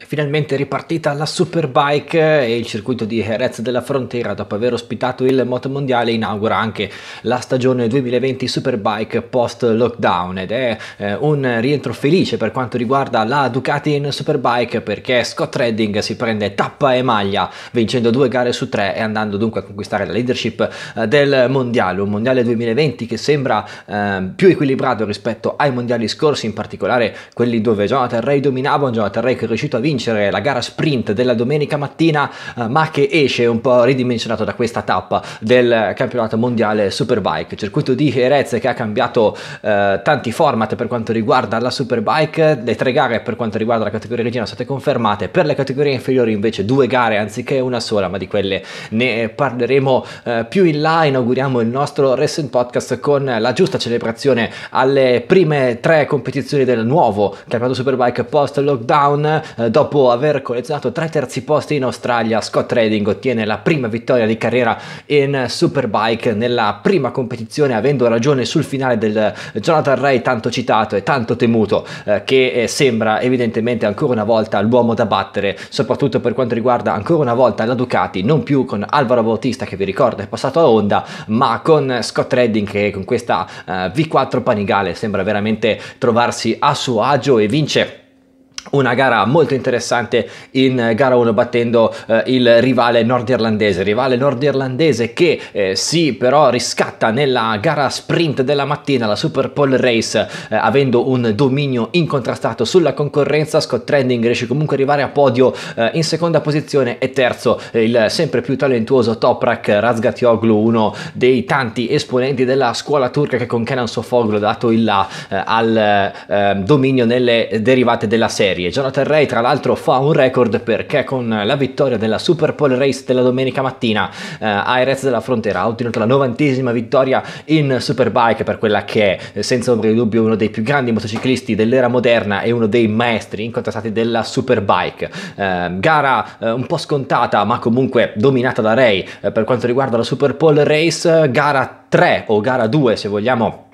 Finalmente ripartita la Superbike e il circuito di Jerez della Frontera dopo aver ospitato il motomondiale inaugura anche la stagione 2020 Superbike post lockdown ed è eh, un rientro felice per quanto riguarda la Ducati in Superbike perché Scott Redding si prende tappa e maglia vincendo due gare su tre e andando dunque a conquistare la leadership eh, del mondiale, un mondiale 2020 che sembra eh, più equilibrato rispetto ai mondiali scorsi, in particolare quelli dove Jonathan Ray dominava, un Jonathan Ray che è riuscito a vincere la gara sprint della domenica mattina, eh, ma che esce un po' ridimensionato da questa tappa del campionato mondiale Superbike. Circuito di Jerez che ha cambiato eh, tanti format per quanto riguarda la Superbike, le tre gare per quanto riguarda la categoria regina sono state confermate, per le categorie inferiori invece due gare anziché una sola, ma di quelle ne parleremo eh, più in là. Inauguriamo il nostro Racing Podcast con la giusta celebrazione alle prime tre competizioni del nuovo campionato Superbike post lockdown. Eh, dopo aver collezionato tre terzi posti in Australia, Scott Redding ottiene la prima vittoria di carriera in Superbike nella prima competizione, avendo ragione sul finale del Jonathan Ray tanto citato e tanto temuto, eh, che eh, sembra evidentemente ancora una volta l'uomo da battere, soprattutto per quanto riguarda ancora una volta la Ducati, non più con Alvaro Bautista che vi ricordo è passato a Honda, ma con Scott Redding che con questa eh, V4 Panigale sembra veramente trovarsi a suo agio e vince una gara molto interessante in gara 1 battendo eh, il rivale nordirlandese, rivale nordirlandese che eh, si però riscatta nella gara sprint della mattina, la Super Pole Race, eh, avendo un dominio incontrastato sulla concorrenza, Scott Trending riesce comunque ad arrivare a podio eh, in seconda posizione. E terzo il sempre più talentuoso Toprak Razgatioglu, uno dei tanti esponenti della scuola turca che con Kenan Sofoglu ha dato il là eh, al eh, dominio nelle derivate della serie serie. Jonathan Ray tra l'altro fa un record perché con la vittoria della Super Pole Race della domenica mattina eh, a Erez della Frontera ha ottenuto la novantesima vittoria in Superbike per quella che è senza ombra di dubbio uno dei più grandi motociclisti dell'era moderna e uno dei maestri incontrastati della Superbike. Eh, gara eh, un po' scontata ma comunque dominata da Ray eh, per quanto riguarda la Super Pole Race, gara 3 o gara 2 se vogliamo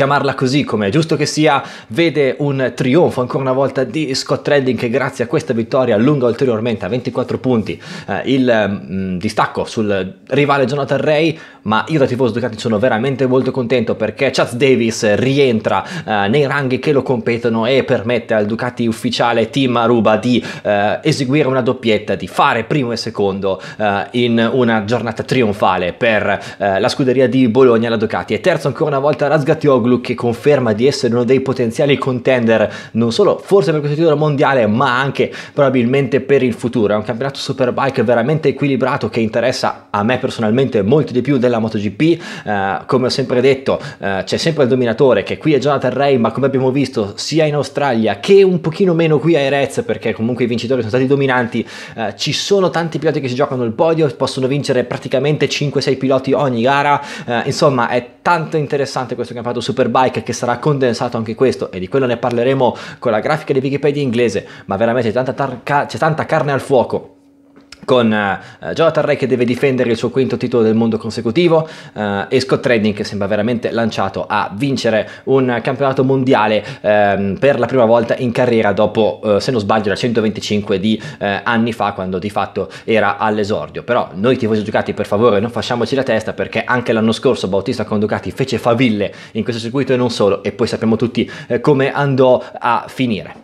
chiamarla così come è giusto che sia, vede un trionfo ancora una volta di Scott Redding che grazie a questa vittoria allunga ulteriormente a 24 punti eh, il mh, mm, distacco sul rivale Jonathan Ray, ma io da tifoso Ducati sono veramente molto contento perché Chaz Davis rientra eh, nei ranghi che lo competono e permette al Ducati ufficiale Team Aruba di eh, eseguire una doppietta, di fare primo e secondo eh, in una giornata trionfale per eh, la scuderia di Bologna, la Ducati. E terzo ancora una volta Razgati Postecoglou che conferma di essere uno dei potenziali contender non solo forse per questo titolo mondiale ma anche probabilmente per il futuro. È un campionato Superbike veramente equilibrato che interessa a me personalmente molto di più della MotoGP. Eh, come ho sempre detto eh, c'è sempre il dominatore che qui è Jonathan Ray ma come abbiamo visto sia in Australia che un pochino meno qui a Erez perché comunque i vincitori sono stati dominanti. Eh, ci sono tanti piloti che si giocano il podio, possono vincere praticamente 5-6 piloti ogni gara. Eh, insomma è tanto interessante questo campionato Superbike che sarà condensato anche questo e di quello ne parleremo con la grafica di Wikipedia inglese, ma veramente tanta, tar- c'è tanta carne al fuoco con uh, Jonathan Ray che deve difendere il suo quinto titolo del mondo consecutivo uh, e Scott Redding che sembra veramente lanciato a vincere un campionato mondiale um, per la prima volta in carriera dopo, uh, se non sbaglio, la 125 di anni fa quando di fatto era all'esordio. Però noi tifosi Ducati per favore non facciamoci la testa perché anche l'anno scorso Bautista con Ducati fece faville in questo circuito e non solo e poi sappiamo tutti come andò a finire.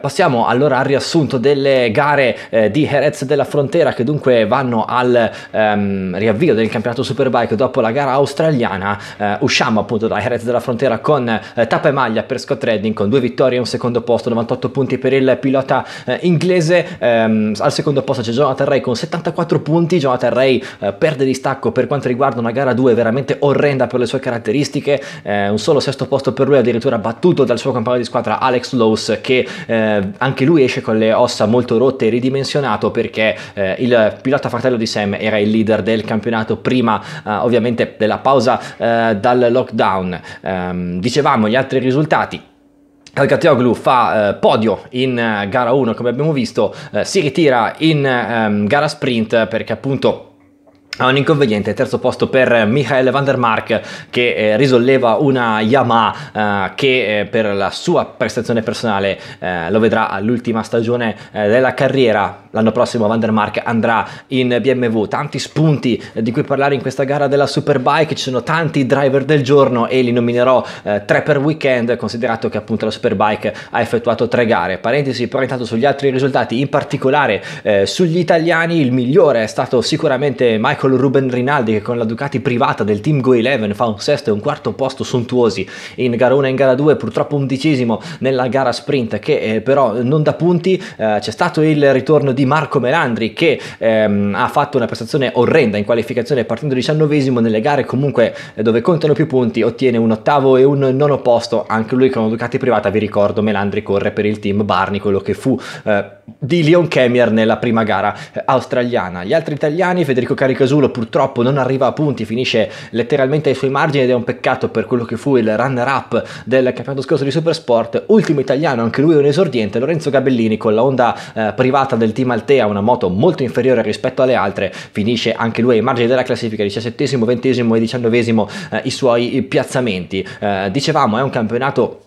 passiamo allora al riassunto delle gare di Jerez della Frontera Frontera che dunque vanno al ehm, riavvio del campionato Superbike dopo la gara australiana. Eh, usciamo appunto da Jerez della Frontera con eh, tappa e maglia per Scott Redding con due vittorie e un secondo posto, 98 punti per il pilota eh, inglese. Ehm, al secondo posto c'è Jonathan Ray con 74 punti. Jonathan Ray eh, perde distacco per quanto riguarda una gara 2 veramente orrenda per le sue caratteristiche. Eh, un solo sesto posto per lui addirittura battuto dal suo compagno di squadra Alex Lowe che eh, anche lui esce con le ossa molto rotte e ridimensionato perché eh, il pilota fratello di Sam era il leader del campionato prima eh, ovviamente della pausa eh, dal lockdown. Ehm, dicevamo gli altri risultati. Alcateoglu fa eh, podio in eh, gara 1 come abbiamo visto, eh, si ritira in ehm, gara sprint perché appunto ha un inconveniente, terzo posto per Michael van der Mark che eh, risolleva una Yamaha eh, che eh, per la sua prestazione personale eh, lo vedrà all'ultima stagione eh, della carriera. L'anno prossimo Van der Mark andrà in BMW. Tanti spunti eh, di cui parlare in questa gara della Superbike, ci sono tanti driver del giorno e li nominerò tre per weekend, considerato che appunto la Superbike ha effettuato tre gare. Parentesi però intanto sugli altri risultati, in particolare sugli italiani il migliore è stato sicuramente Michael Ruben Rinaldi che con la Ducati privata del team Go11 fa un sesto e un quarto posto sontuosi in gara 1 e in gara 2, purtroppo undicesimo nella gara sprint che eh, però non dà punti, eh, c'è stato il ritorno di Marco Melandri che ehm, ha fatto una prestazione orrenda in qualificazione partendo diciannovesimo nelle gare comunque eh, dove contano più punti, ottiene un ottavo e un nono posto, anche lui con la Ducati privata, vi ricordo Melandri corre per il team Barney, quello che fu eh, di Leon Kemier nella prima gara eh, australiana. Gli altri italiani, Federico Caricasulo Casulo purtroppo non arriva a punti, finisce letteralmente ai suoi margini ed è un peccato per quello che fu il runner-up del campionato scorso di Supersport. Ultimo italiano, anche lui un esordiente, Lorenzo Gabellini con la Honda eh, privata del team Altea, una moto molto inferiore rispetto alle altre, finisce anche lui ai margini della classifica, 17, 20 e 19 eh, i suoi piazzamenti. Eh, dicevamo, è un campionato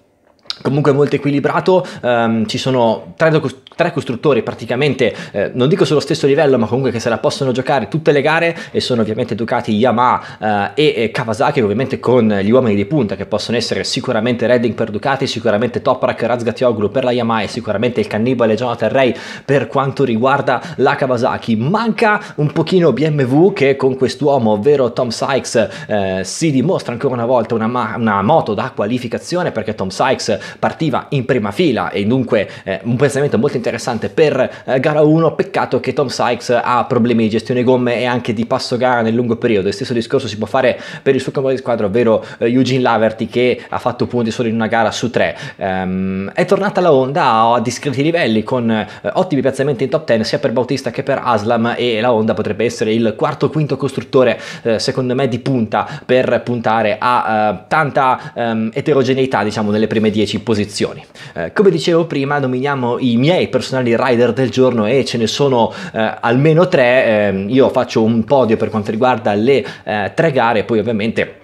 comunque molto equilibrato, um, ci sono tre, tre costruttori praticamente, eh, non dico sullo stesso livello, ma comunque che se la possono giocare tutte le gare e sono ovviamente Ducati, Yamaha eh, e, Kawasaki, ovviamente con gli uomini di punta che possono essere sicuramente Redding per Ducati, sicuramente Toprak Razgatioglu per la Yamaha e sicuramente il cannibale Jonathan Ray per quanto riguarda la Kawasaki. Manca un pochino BMW che con quest'uomo, ovvero Tom Sykes, eh, si dimostra ancora una volta una, una moto da qualificazione perché Tom Sykes partiva in prima fila e dunque eh, un pensamento molto interessante per eh, gara 1, peccato che Tom Sykes ha problemi di gestione gomme e anche di passo gara nel lungo periodo, il stesso discorso si può fare per il suo compagno di squadra, ovvero eh, Eugene Laverty che ha fatto punti solo in una gara su tre. Um, è tornata la Honda a discreti livelli con eh, ottimi piazzamenti in top 10 sia per Bautista che per Aslam e la Honda potrebbe essere il quarto o quinto costruttore eh, secondo me di punta per puntare a uh, tanta um, eterogeneità diciamo nelle prime 10 posizioni. Uh, come dicevo prima nominiamo i miei personali rider del giorno e ce ne sono eh, almeno tre. Eh, io faccio un podio per quanto riguarda le eh, tre gare, poi ovviamente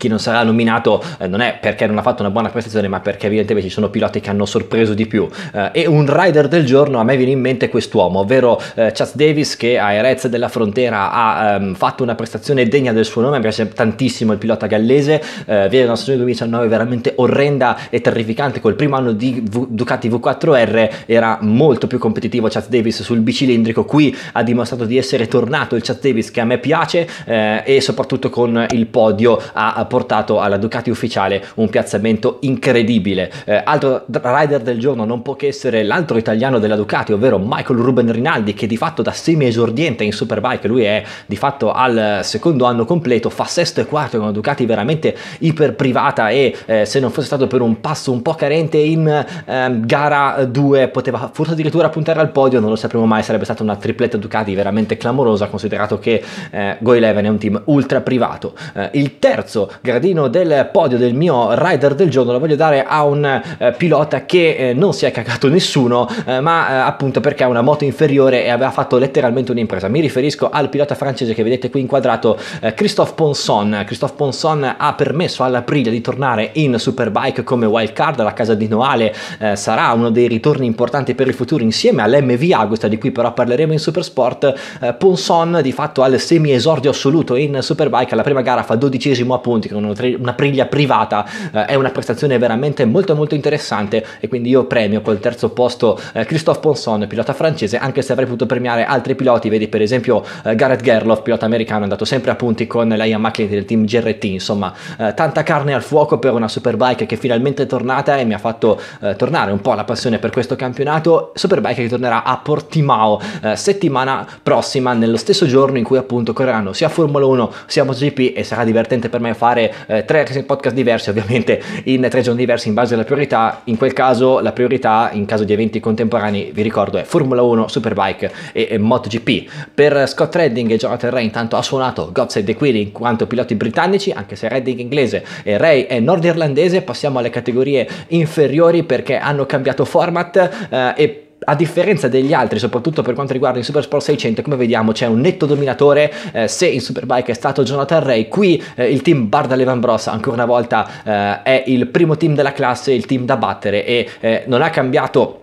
chi non sarà nominato eh, non è perché non ha fatto una buona prestazione ma perché evidentemente ci sono piloti che hanno sorpreso di più. Eh, e un rider del giorno a me viene in mente quest'uomo ovvero eh, Chas Davis che a Erez della Frontera ha ehm, fatto una prestazione degna del suo nome. Mi piace tantissimo il pilota gallese. Eh, viene una stagione 2019 veramente orrenda e terrificante. Col primo anno di v- Ducati V4R era molto più competitivo Chas Davis sul bicilindrico. Qui ha dimostrato di essere tornato il Chas Davis che a me piace eh, e soprattutto con il podio a portato alla Ducati ufficiale un piazzamento incredibile. Eh, altro rider del giorno non può che essere l'altro italiano della Ducati, ovvero Michael Ruben Rinaldi, che di fatto da semi esordiente in Superbike, lui è di fatto al secondo anno completo, fa sesto e quarto con una Ducati veramente iper privata e eh, se non fosse stato per un passo un po' carente in eh, gara 2 poteva forse addirittura puntare al podio, non lo sapremo mai, sarebbe stata una tripletta Ducati veramente clamorosa considerato che eh, Go11 è un team ultra privato. Eh, il terzo gradino del podio del mio rider del giorno lo voglio dare a un eh, pilota che eh, non si è cagato nessuno, eh, ma eh, appunto perché ha una moto inferiore e aveva fatto letteralmente un'impresa. Mi riferisco al pilota francese che vedete qui inquadrato, eh, Christophe Ponson. Christophe Ponson ha permesso alla Priglia di tornare in Superbike come wildcard alla casa di Noale, sarà uno dei ritorni importanti per il futuro insieme all'MV Agusta di cui però parleremo in Supersport. Ponson di fatto al semi esordio assoluto in Superbike, alla prima gara fa dodicesimo appunto punti con una priglia privata eh, è una prestazione veramente molto molto interessante e quindi io premio col terzo posto eh, Christophe Ponson, pilota francese, anche se avrei potuto premiare altri piloti, vedi per esempio eh, Gareth Gerloff, pilota americano, è andato sempre a punti con la Yamaha del team GRT, insomma eh, tanta carne al fuoco per una superbike che finalmente è tornata e mi ha fatto eh, tornare un po' la passione per questo campionato, superbike che tornerà a Portimao eh, settimana prossima nello stesso giorno in cui appunto correranno sia Formula 1 sia MotoGP e sarà divertente per me fare fare eh, tre podcast diversi ovviamente in tre giorni diversi in base alla priorità. In quel caso la priorità in caso di eventi contemporanei vi ricordo è Formula 1 Superbike e, e MotoGP. Per Scott Redding e Jonathan Ray intanto ha suonato God Save the Queen in quanto piloti britannici anche se Redding è inglese e Ray è nordirlandese. Passiamo alle categorie inferiori perché hanno cambiato format eh, e a differenza degli altri, soprattutto per quanto riguarda il Supersport 600, come vediamo c'è un netto dominatore, eh, se in Superbike è stato Jonathan Ray, qui eh, il team Barda Levan Bros ancora una volta eh, è il primo team della classe, il team da battere e eh, non ha cambiato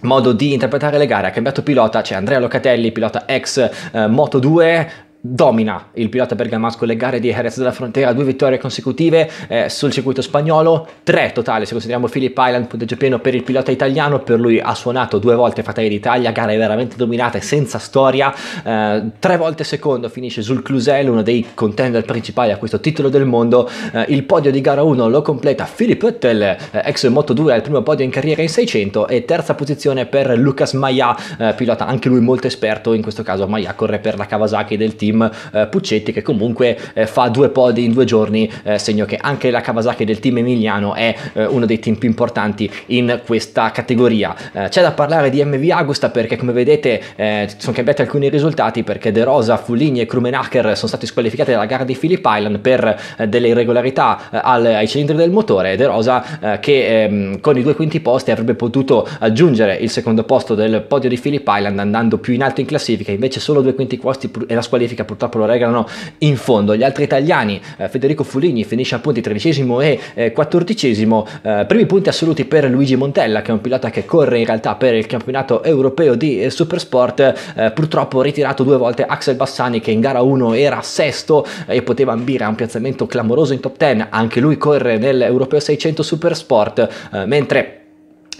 modo di interpretare le gare, ha cambiato pilota, c'è Andrea Locatelli, pilota ex eh, Moto 2, domina il pilota bergamasco le gare di Jerez della Frontera, due vittorie consecutive eh, sul circuito spagnolo, tre totali se consideriamo Philip Island, punteggio pieno per il pilota italiano, per lui ha suonato due volte Fratelli d'Italia, gare veramente dominate senza storia, eh, tre volte secondo finisce sul Clusel, uno dei contender principali a questo titolo del mondo, eh, il podio di gara 1 lo completa Philip Oettel, eh, ex Moto 2 al primo podio in carriera in 600 e terza posizione per Lucas Maia, eh, pilota anche lui molto esperto, in questo caso Maia corre per la Kawasaki del team team eh, Puccetti che comunque eh, fa due podi in due giorni, eh, segno che anche la Kawasaki del team emiliano è eh, uno dei team più importanti in questa categoria. Eh, c'è da parlare di MV Agusta perché come vedete eh, sono cambiati alcuni risultati perché De Rosa, Fuligni e Krumenacher sono stati squalificati dalla gara di Philip Island per delle irregolarità al, ai cilindri del motore. De Rosa che ehm, con i due quinti posti avrebbe potuto aggiungere il secondo posto del podio di Philip Island andando più in alto in classifica, invece solo due quinti posti e la squalifica purtroppo lo regalano in fondo. Gli altri italiani, eh, Federico Fuligni finisce appunto tredicesimo e eh, quattordicesimo, eh, primi punti assoluti per Luigi Montella che è un pilota che corre in realtà per il campionato europeo di eh, Supersport, eh, purtroppo ritirato due volte Axel Bassani che in gara 1 era sesto e poteva ambire a un piazzamento clamoroso in top 10, anche lui corre nell'Europeo 600 Supersport, mentre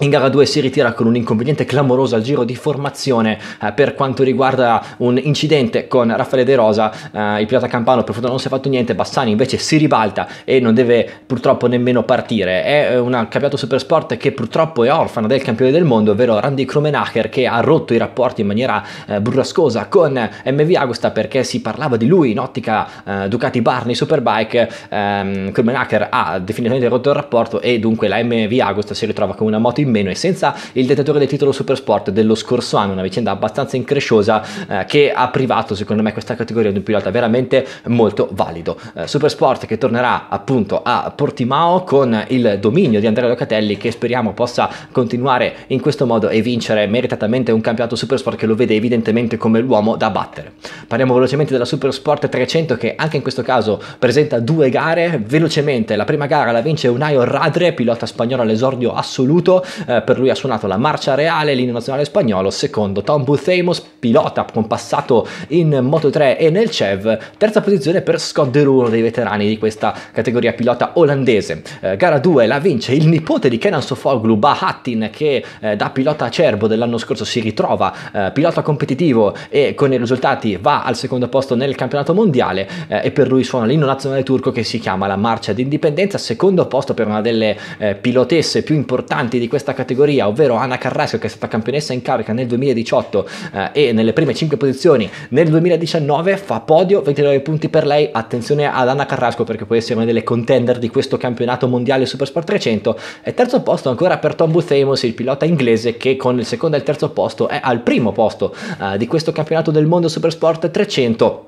in gara 2 si ritira con un inconveniente clamoroso al giro di formazione eh, per quanto riguarda un incidente con Raffaele De Rosa, eh, il pilota campano per fortuna non si è fatto niente, Bassani invece si ribalta e non deve purtroppo nemmeno partire. È un campionato supersport che purtroppo è orfano del campione del mondo, ovvero Randy Krumenacher che ha rotto i rapporti in maniera eh, burrascosa con MV Agusta perché si parlava di lui in ottica eh, Ducati Barney Superbike. Ehm, Krumenacher ha definitivamente rotto il rapporto e dunque la MV Agusta si ritrova con una moto in in meno e senza il detenitore del titolo Supersport dello scorso anno, una vicenda abbastanza incresciosa eh, che ha privato secondo me questa categoria di un pilota veramente molto valido. Eh, Supersport che tornerà appunto a Portimao con il dominio di Andrea Locatelli che speriamo possa continuare in questo modo e vincere meritatamente un campionato Supersport che lo vede evidentemente come l'uomo da battere. Parliamo velocemente della Supersport 300 che anche in questo caso presenta due gare, velocemente la prima gara la vince Unaio Radre, pilota spagnolo all'esordio assoluto, eh, per lui ha suonato la marcia reale, l'inno nazionale spagnolo, secondo Tom Amos, pilota con passato in Moto3 e nel CEV, terza posizione per Scott Deru, uno dei veterani di questa categoria pilota olandese. Eh, gara 2 la vince il nipote di Kenan Sofoglu, Bahattin, che eh, da pilota acerbo dell'anno scorso si ritrova eh, pilota competitivo e con i risultati va al secondo posto nel campionato mondiale eh, e per lui suona l'inno nazionale turco che si chiama la marcia d'indipendenza, secondo posto per una delle eh, pilotesse più importanti di questa questa categoria, ovvero Anna Carrasco che è stata campionessa in carica nel 2018 eh, e nelle prime 5 posizioni nel 2019 fa podio, 29 punti per lei, attenzione ad Anna Carrasco perché può essere una delle contender di questo campionato mondiale Supersport 300 e terzo posto ancora per Tom Boothamos, il pilota inglese che con il secondo e il terzo posto è al primo posto eh, di questo campionato del mondo Supersport 300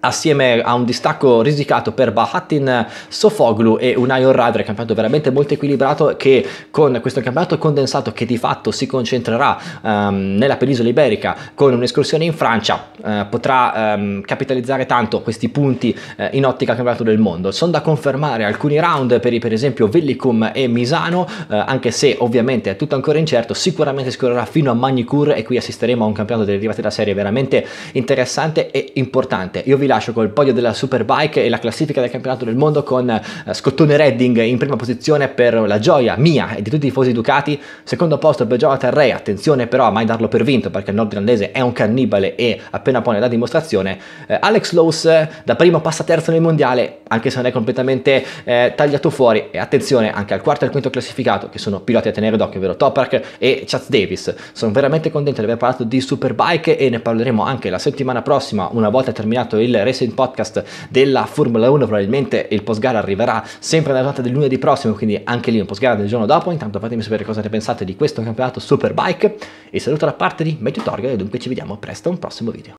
assieme a un distacco risicato per Bahattin Sofoglu e un Ion Radre, campionato veramente molto equilibrato che con questo campionato condensato che di fatto si concentrerà um, nella penisola iberica con un'escursione in Francia uh, potrà um, capitalizzare tanto questi punti uh, in ottica campionato del mondo. Sono da confermare alcuni round per, per esempio Vellicum e Misano, uh, anche se ovviamente è tutto ancora incerto, sicuramente scorrerà fino a Magnicur e qui assisteremo a un campionato delle derivate da serie veramente interessante e importante. Io vi lascio col podio della Superbike e la classifica del campionato del mondo con eh, Scottone Redding in prima posizione per la gioia mia e di tutti i tifosi Ducati, secondo posto per Jonathan Ray, attenzione però a mai darlo per vinto perché il nordirlandese è un cannibale e appena pone la dimostrazione, eh, Alex Lowe's da primo passa terzo nel mondiale anche se non è completamente eh, tagliato fuori e attenzione anche al quarto e al quinto classificato che sono piloti a tenere d'occhio, ovvero Topark e Chaz Davis. Sono veramente contento di aver parlato di Superbike e ne parleremo anche la settimana prossima una volta terminato il Racing Podcast della Formula 1, probabilmente il post gara arriverà sempre nella giornata del lunedì prossimo, quindi anche lì un post gara del giorno dopo. Intanto fatemi sapere cosa ne pensate di questo campionato Superbike e saluto da parte di Matthew Torga e dunque ci vediamo presto a un prossimo video.